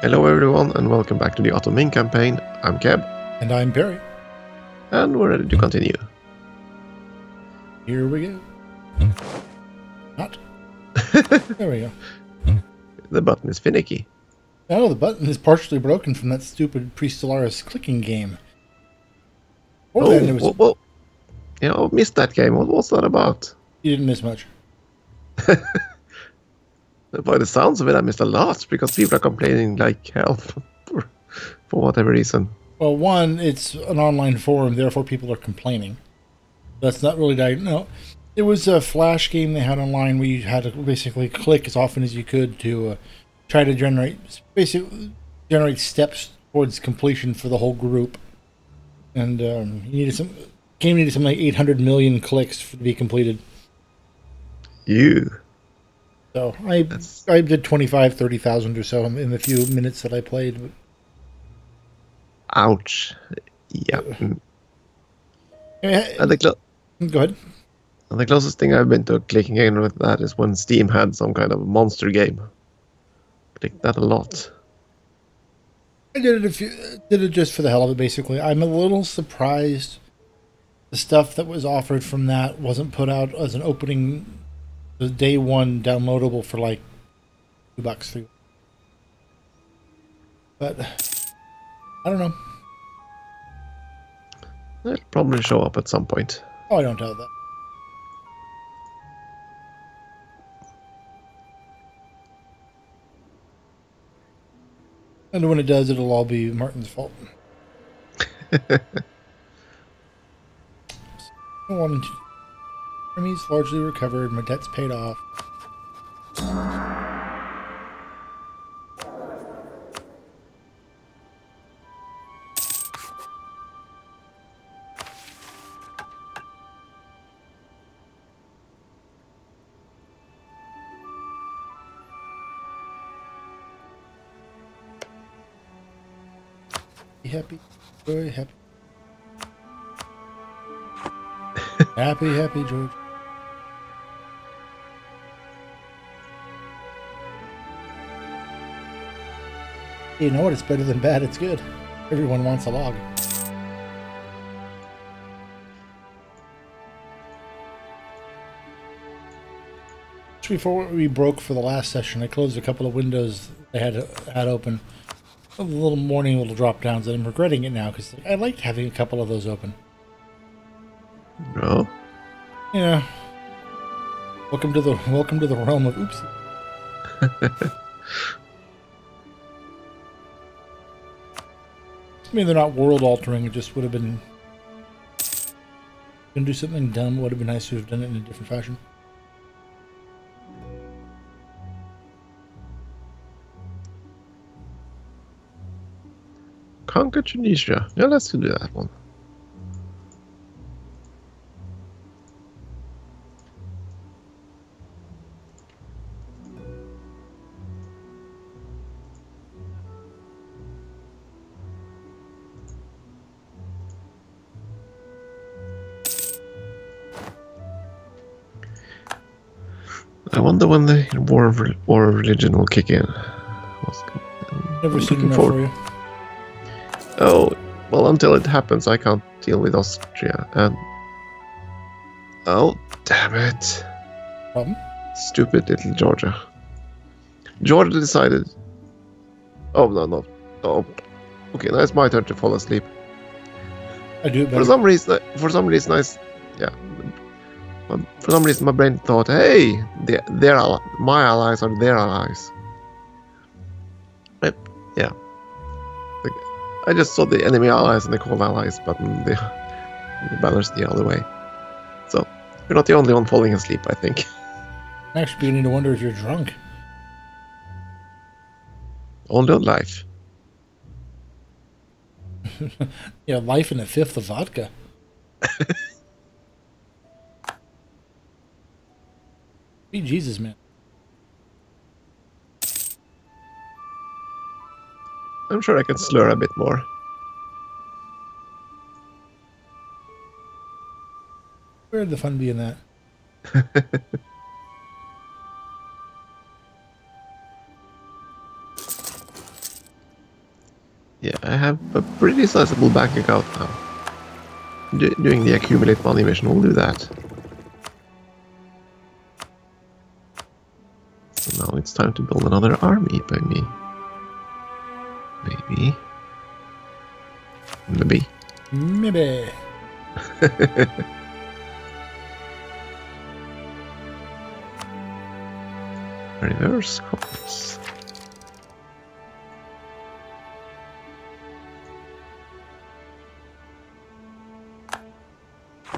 Hello everyone and welcome back to the OttoMing campaign. I'm Keb And I'm Peri. and we're ready to continue. Here we go. Hmm. Not. there we go. Hmm. The button is finicky. Oh, the button is partially broken from that stupid Pre-Stellaris clicking game. Or Oh, then it was, whoa, whoa. You oh, know, missed that game. What was that about? you didn't miss much. By the sounds of it, I missed a lot because people are complaining like hell for, for whatever reason. Well, one, it's an online forum, therefore people are complaining. That's not really di- no. It was a flash game they had online where you had to basically click as often as you could to uh, try to generate basically generate steps towards completion for the whole group. And um, you needed some game needed something like 800 million clicks for, to be completed. You. So I That's- I did 25, 30,000 or so in the few minutes that I played. Ouch. Yeah. mm. Eh, And the, Go ahead. and the closest thing I've been to clicking in with that is when Steam had some kind of monster game. Clicked that a lot. I did it a few, did it just for the hell of it. Basically, I'm a little surprised the stuff that was offered from that wasn't put out as an opening, the day one downloadable for like two bucks, three. But I don't know. It'll probably show up at some point. Oh, I don't doubt that. And when it does, it'll all be Martin's fault. One, enemies largely recovered. My debt's paid off. Be happy, joy, happy, happy, happy, George. You know what? It's better than bad. It's good. Everyone wants a log. Just before we broke for the last session, I closed a couple of windows I had had open. A little morning little drop downs, and I'm regretting it now because I liked having a couple of those open. No? Yeah. Welcome to the welcome to the realm of oopsie. I mean, they're not world altering. It just would have been. Gonna do something dumb. Would have been nice to have done it in a different fashion. Conquer Tunisia. Yeah, let's do that one. I wonder when the war of, war of religion will kick in. Never looking enough forward- for you. Oh, well, until it happens, I can't deal with Austria. And oh, damn it! Problem? Stupid little Georgia. Georgia decided. Oh no, no. Oh, okay. Now it's my turn to fall asleep. I do For some reason, for some reason, I, yeah. For some reason, my brain thought, "Hey, they, their my allies are their allies." But yeah, like, I just saw the enemy allies and the called allies button. The, the banner's the other way. So you're not the only one falling asleep, I think. I'm actually beginning to wonder if you're drunk. Only on life. Yeah, life in a fifth of vodka. Be Jesus, man. I'm sure I can slur a bit more. Where'd the fun be in that? Yeah, I have a pretty sizable bank account now. Do, doing the accumulate money mission will do that. It's time to build another army by me. Maybe. Maybe. Maybe. Reverse course.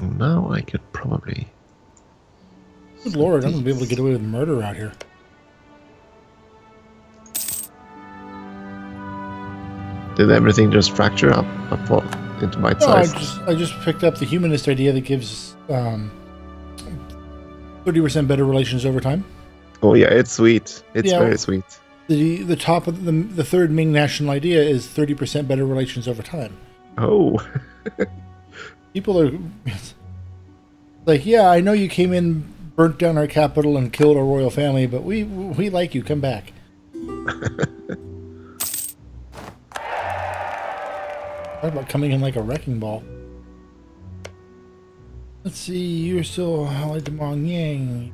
Now I could probably. Good lord, I'm gonna be able to get away with murder out here. Did everything just fracture up, up into bite No, I just I just picked up the humanist idea that gives um, 30% better relations over time. Oh yeah, it's sweet. It's Yeah. very sweet. The the top of the the third Ming national idea is 30% better relations over time. Oh, People are like, yeah, I know you came in, burnt down our capital, and killed our royal family, but we we like you. Come back. Talk about coming in like a wrecking ball. Let's see, you're still allied to Mong Yang.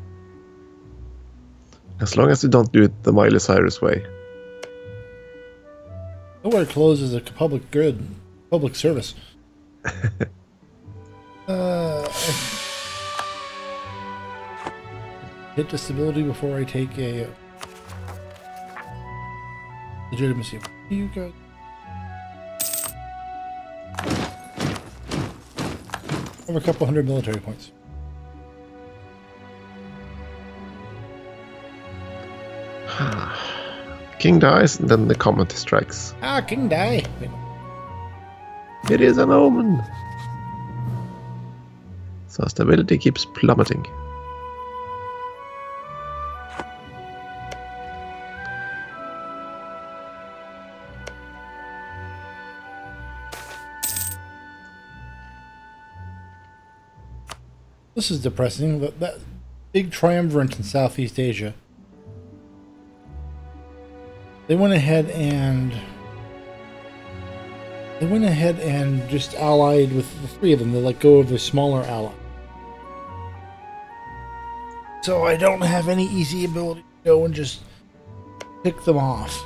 as long as you don't do it the Miley Cyrus way. Nowhere close is a public good, public service. uh, hit disability before I take a uh, legitimacy. You guys. Have a couple hundred military points. King dies, and then the comet strikes. Ah, King die. It is an omen. So stability keeps plummeting. This is depressing. That, that big triumvirate in Southeast Asia. They went ahead and they went ahead and just allied with the three of them. They let go of their smaller ally. So I don't have any easy ability to go and just pick them off.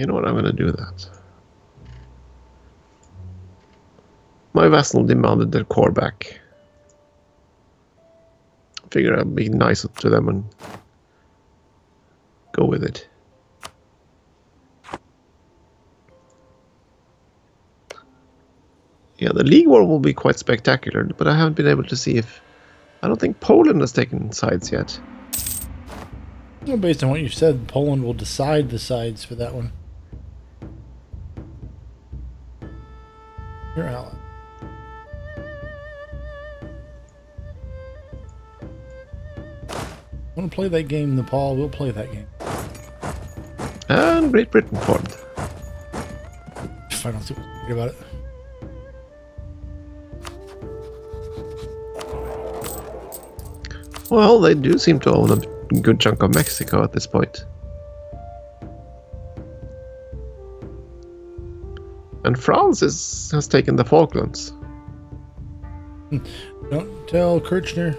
You know what? I'm gonna do that. My vassal demanded their core back. Figure I'll be nice to them and go with it. Yeah, the League War will be quite spectacular, but I haven't been able to see if. I don't think Poland has taken sides yet. Based on what you've said, Poland will decide the sides for that one. Your ally. Want to play that game, Nepal? We'll play that game. And Great Britain formed. If I don't see what's about it. Well, they do seem to own a good chunk of Mexico at this point. And France is, has taken the Falklands. Don't tell Kirchner.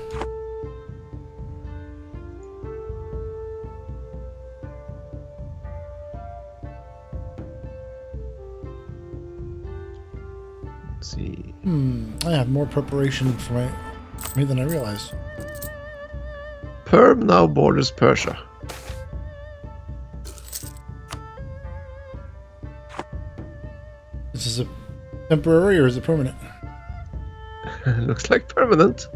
Let's see. Hmm, I have more preparation for my me than I realized. Perm now borders Persia. Temporary or is it permanent? Looks like permanent.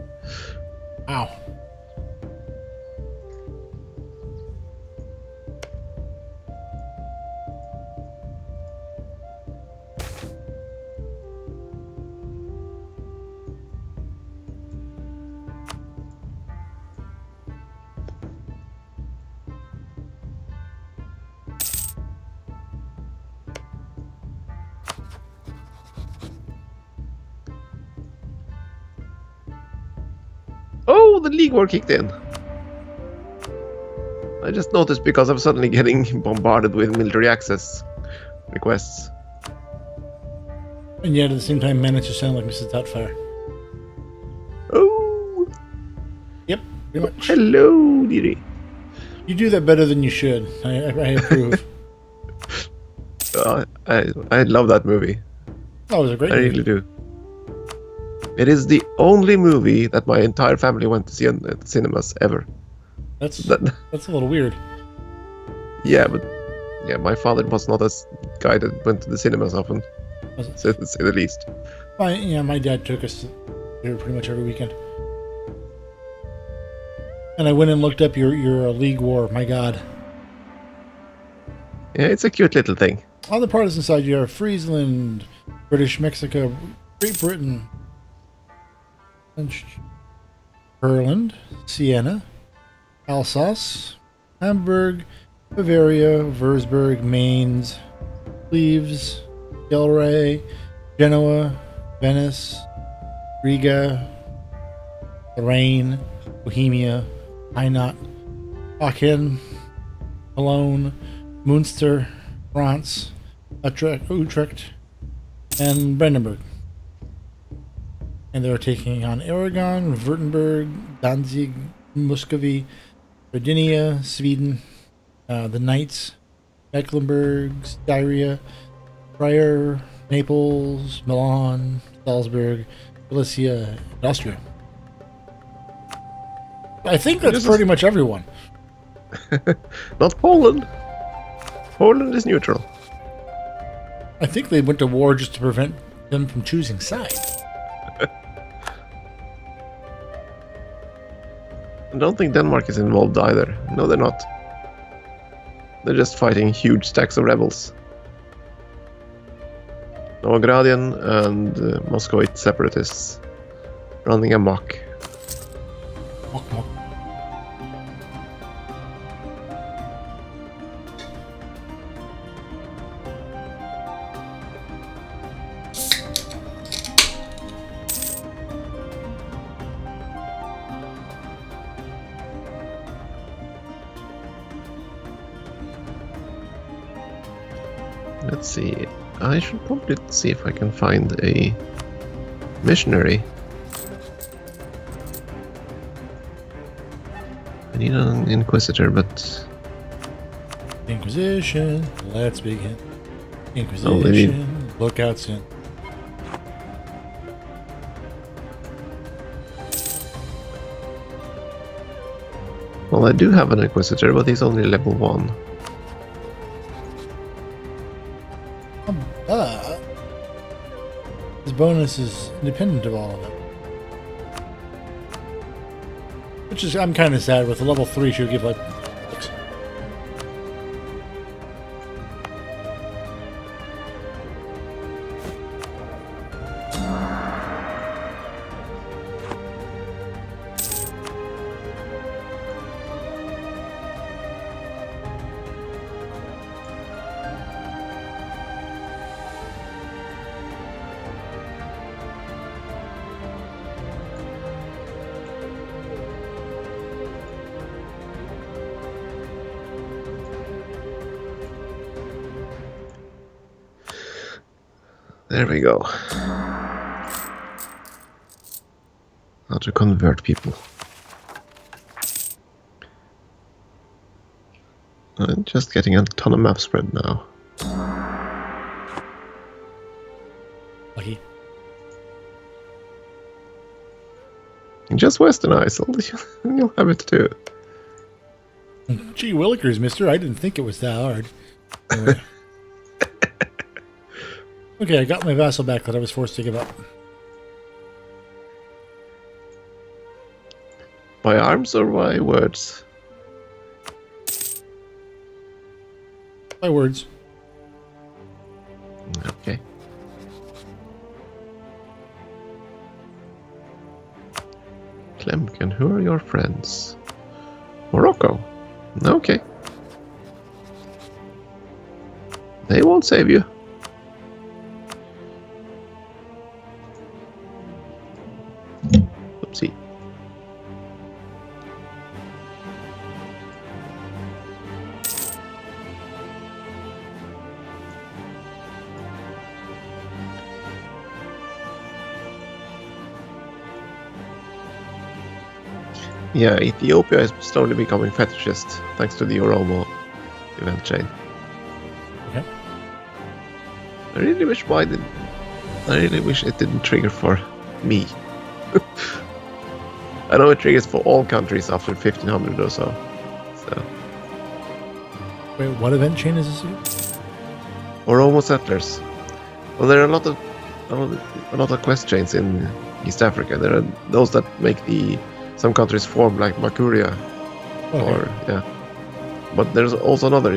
War kicked in. I just noticed because I'm suddenly getting bombarded with military access requests. And yet at the same time manage to sound like Mrs. Doubtfire. Oh, Yep, pretty much. hello, dearie. You do that better than you should. I, I, I approve. Uh, I I love that movie. oh, it was a great I movie. really do. It is the only movie that my entire family went to see in at cinemas ever. That's That, that's a little weird. yeah, but yeah, my father was not a guy that went to the cinemas often, so to say the least. My yeah, my dad took us there pretty much every weekend. And I went and looked up your your uh, League War. My God, Yeah, it's a cute little thing. On the partisan side, you are Friesland, British Mexico, Great Britain, Ireland, Siena, Alsace, Hamburg, Bavaria, Würzburg, Mainz, Cleves, Delray, Genoa, Venice, Riga, Lorraine, Bohemia, Hainaut, Aachen, Cologne, Munster, France, Utrecht, Utrecht, and Brandenburg. And they're taking on Aragon, Württemberg, Danzig, Muscovy, Sardinia, Sweden, uh, the Knights, Mecklenburg, Styria, Trier, Naples, Milan, Salzburg, Galicia, and Austria. I think that's This is- pretty much everyone. Not Poland. Poland is neutral. I think they went to war just to prevent them from choosing sides. I don't think Denmark is involved either. No, they're not. They're just fighting huge stacks of rebels. Novogradian and uh, Moscowite separatists running amok. Mok, mok. I should probably see if I can find a missionary. I need an inquisitor, but... Inquisition, let's begin. Oh, Inquisition, oh, look out soon. Well, I do have an Inquisitor, but he's only level 1. Bonus is independent of all of them. Which is, I'm kind of sad with level 3 should give like. There we go. How to convert people. I'm just getting a ton of map spread now. Lucky. Just Western Isle, you'll have it too. Gee willikers, mister. I didn't think it was that hard. Anyway. okay, I got my vassal back that I was forced to give up. My arms or my words? My words. Okay. Tlemcen, who are your friends? Morocco. Okay. They won't save you. Yeah, Ethiopia is slowly becoming fetishist thanks to the Oromo event chain. Okay. I really wish why did I really wish it didn't trigger for me. I know it triggers for all countries after 1500 or so. So Wait, what event chain is this? Oromo settlers. Well, there are a lot of a lot of, a lot of quest chains in East Africa. There are those that make the some countries form like Makuria Okay. or yeah. But there's also another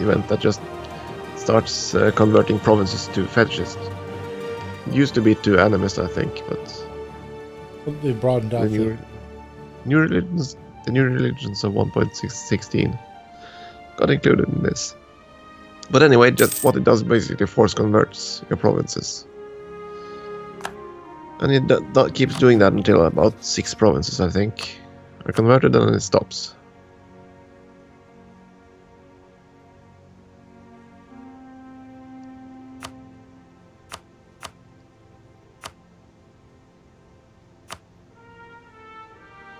event that just starts uh, converting provinces to fetishist. Used to be to animist, I think, but They broadened the out. new, new religions, the new religions of 1.16 got included in this. But anyway, just what it does basically force converts your provinces, and it do, do- keeps doing that until about six provinces, I think, are converted, and then it stops.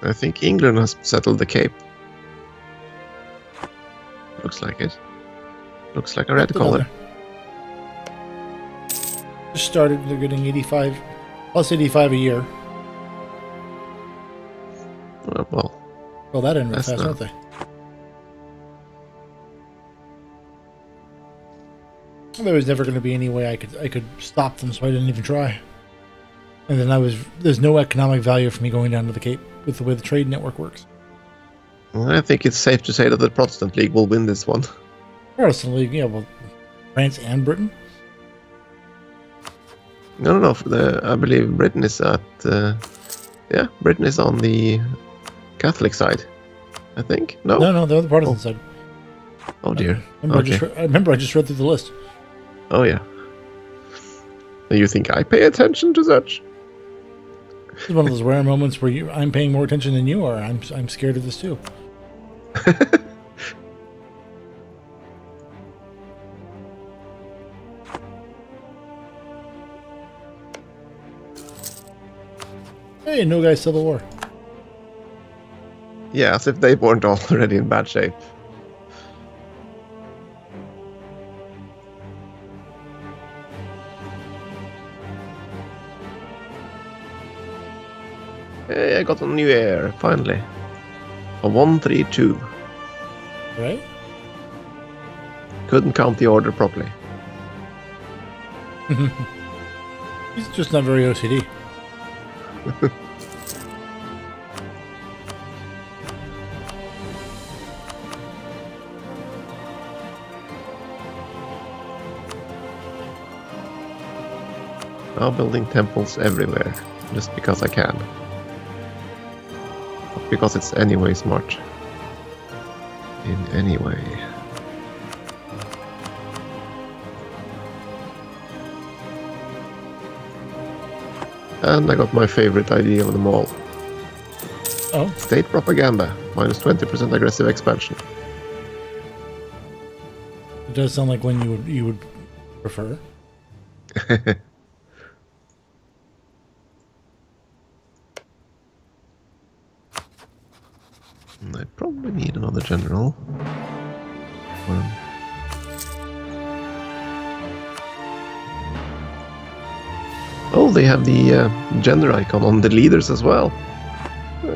I think England has settled the Cape. Looks like it. Looks like a red color. Another. Just started. They're getting 85 plus 85 a year. Well, well, Well, that ended fast, not- don't they? There was never going to be any way I could I could stop them, so I didn't even try. And then I was there's no economic value for me going down to the Cape with the way the trade network works. I think it's safe to say that the Protestant League will win this one. Protestant League, yeah, well, France and Britain. No, no, no. The, I believe Britain is at. Uh, yeah, Britain is on the Catholic side. I think. No. No, no, they're the Protestant side. Oh dear. Remember, I Okay. just re- I remember I just read through the list. Oh yeah. You think I pay attention to such? This is one of those rare moments where you I'm paying more attention than you are. I'm I'm scared of this too. Hey, Nogai Civil War. Yeah, as if they weren't already in bad shape. Hey, I got a new heir, finally. A 132. Right? Couldn't count the order properly. He's just not very OCD. Now building temples everywhere, just because I can. Not because it's anyway smart. In any way. And I got my favorite idea of them all. Oh, State propaganda, minus 20% aggressive expansion. it does sound like one you would you would prefer. have the uh, gender icon on the leaders as well.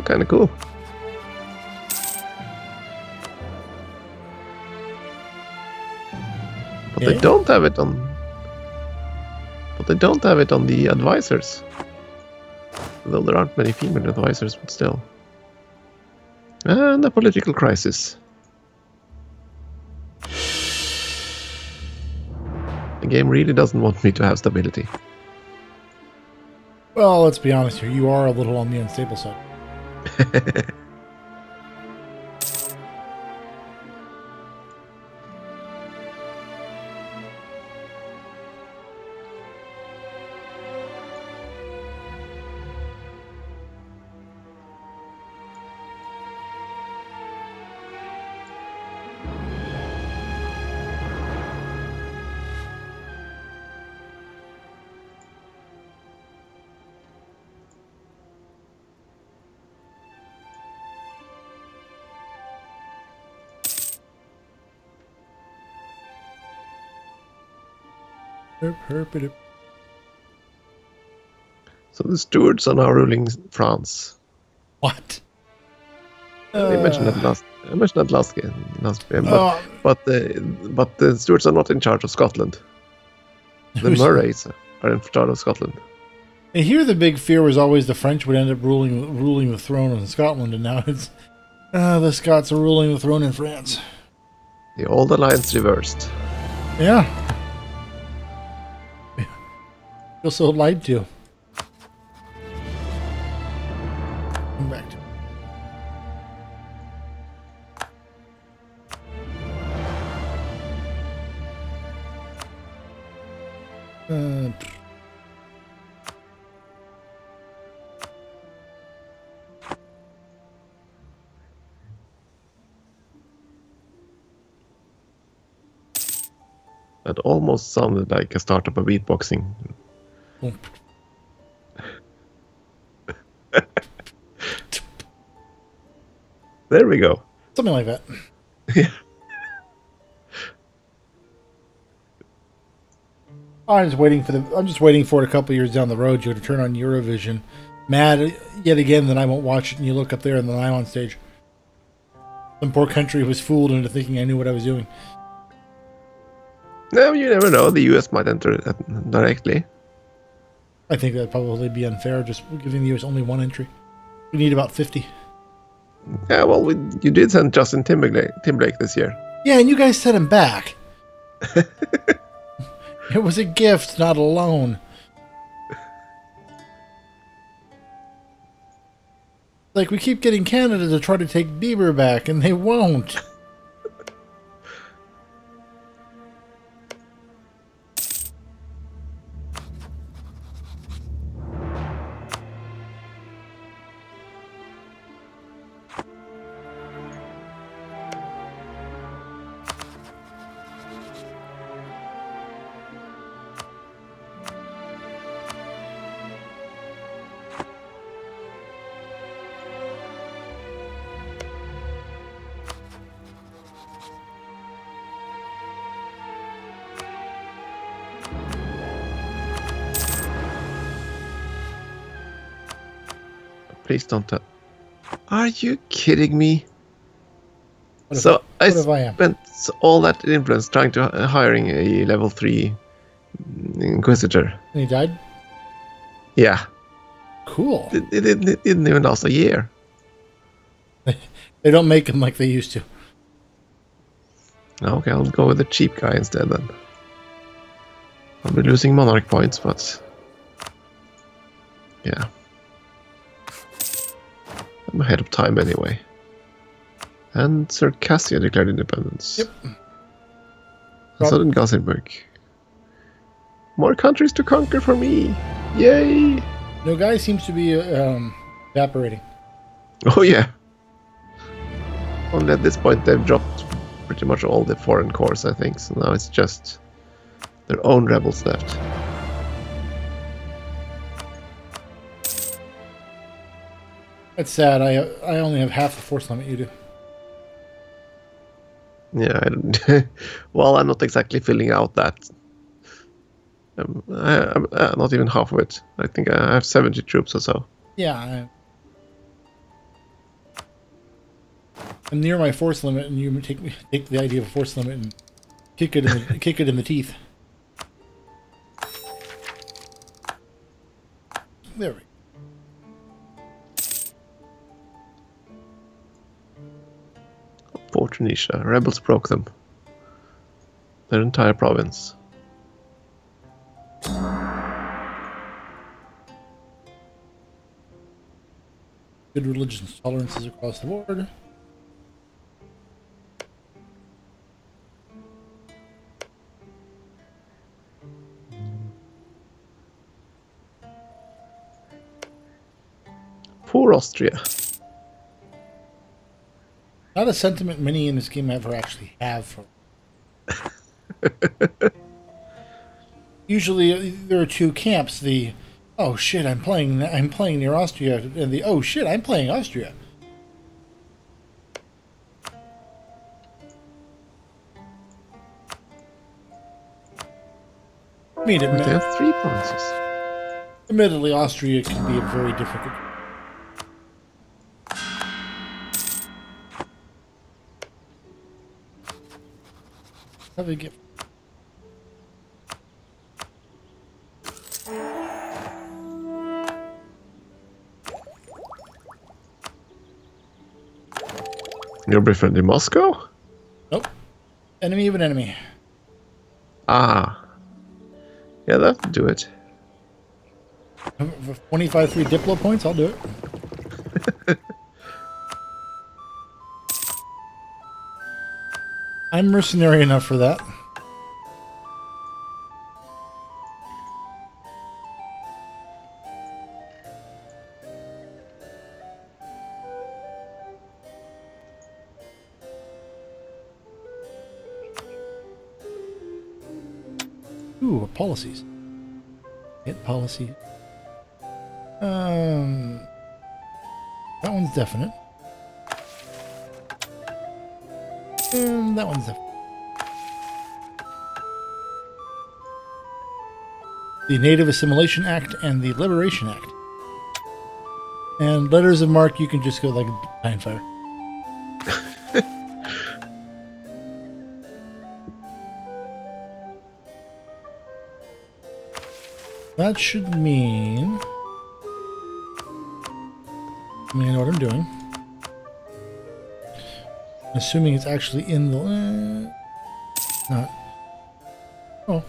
kind of cool. But they don't have it on. But they don't have it on the advisors. Though there aren't many female advisors, but still. And a political crisis. The game really doesn't want me to have stability. Well, let's be honest here. You are a little on the unstable side. So the Stuarts are now ruling France. What? I mentioned that last. I mentioned that last game, last game. But Uh, but the but the Stuarts are not in charge of Scotland. The Who's- Murrays are in charge of Scotland. And here the big fear was always the French would end up ruling ruling the throne in Scotland, and now it's uh, the Scots are ruling the throne in France. The old alliance reversed. Yeah. Feel so lied to. Come back to That almost sounded like a startup of beatboxing. There we go. Something like that. Yeah. I'm just waiting for the. I'm just waiting for it a couple years down the road, Joe, to turn on Eurovision. Mad yet again that I won't watch it, and you look up there and then I'm on stage. Some poor country was fooled into thinking I knew what I was doing. No, you never know. The US might enter directly. I think that'd probably be unfair, just giving the U.S. only one entry. We need about 50. Yeah, well, we, you did send Justin Timberlake, Timberlake this year. Yeah, and you guys sent him back. it was a gift, not a loan. Like, we keep getting Canada to try to take Bieber back, and they won't. Don't. Are you kidding me? What so I if I spent all that influence trying to uh, hiring a level three inquisitor. And he died? Yeah, Cool. it, it, didn't- it didn't even last a year. They don't make them like they used to. Okay, I'll go with the cheap guy instead then. I'll be losing monarch points, but yeah, I'm ahead of time anyway. And Circassia declared independence. Yep. And so did Gothenburg. More countries to conquer for me! Yay! Nogai seems to be um, evaporating. Oh yeah. Only at this point they've dropped pretty much all the foreign cores, I think. So now it's just their own rebels left. That's sad. I I only have half the force limit you do. Yeah, I don't, well, I'm not exactly filling out that. Um, I, I'm uh, not even half of it. I think I have 70 troops or so. Yeah. I, I'm near my force limit, and you take take the idea of a force limit and kick it in the, kick it in the teeth. There we go. Fort Tunisia. Rebels broke them. Their entire province. Good religious tolerances across the board. Poor Austria. Not a sentiment many in this game ever actually have. For Usually, uh, there are two camps: the "Oh shit, I'm playing, I'm playing near Austria," and the "Oh shit, I'm playing Austria." I mean, have three provinces. admittedly, Austria can be a very difficult. Do we get? You're befriending Moscow? Nope. Enemy of an enemy. Ah. Yeah, that'll do it. 25 free Diplo points, I'll do it. I'm mercenary enough for that. Ooh, policies. Hit policy. Um, that one's definite. That one's definite. The Native Assimilation Act and the Liberation Act. And letters of marque, you can just go like Pine Fire. That should mean. I mean, I know what I'm doing. Assuming it's actually in the. Uh, not. Oh,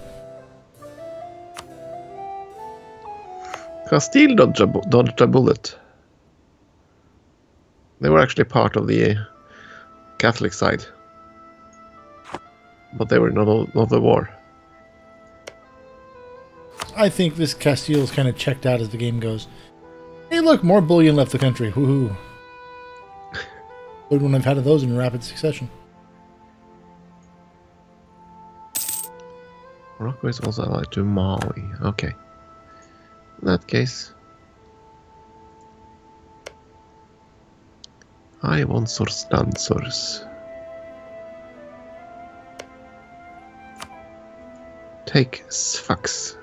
Castile dodged a, dodged a bullet. They were actually part of the Catholic side. But they were not, not the war. I think this Castile is kind of checked out as the game goes. Hey, look, more bullion left the country. Woohoo! Good one I've had of those in rapid succession. Morocco is also allied to Mali. Okay. In that case. I want source dancers. Take Sfax.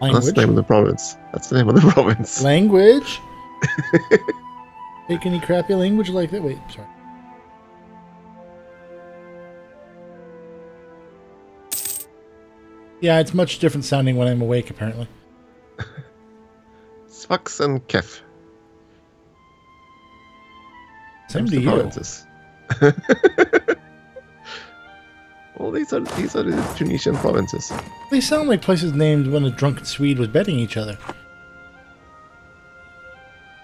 That's the name of the province. That's the name of the province. Language. Take any crappy language like that. Wait, sorry. Yeah, it's much different sounding when I'm awake, apparently. Sfax and Kef. Same to the you. well, these are these are the Tunisian provinces. They sound like places named when a drunken Swede was betting each other.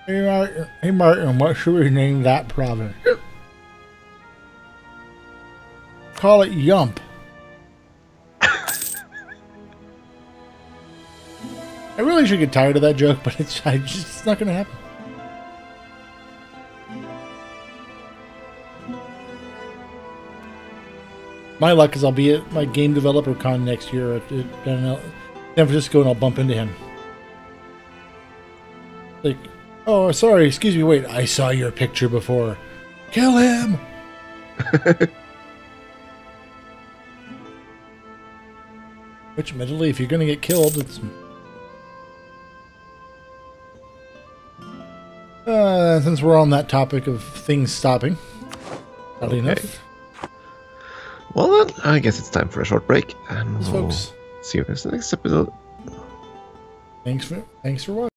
Hey Martin, hey Martin, what should we name that province? Call it Yump. I really should get tired of that joke, but it's I just, it's not going to happen. My luck is I'll be at my game developer con next year at, at in uh, San Francisco, and I'll bump into him. Like, oh, sorry, excuse me, wait, I saw your picture before. Kill him! Which, admittedly, if you're going to get killed, it's. Uh, since we're on that topic of things stopping, oddly Okay. enough, Well then, I guess it's time for a short break, and we'll folks, see you guys in the next episode. thanks for thanks for watching.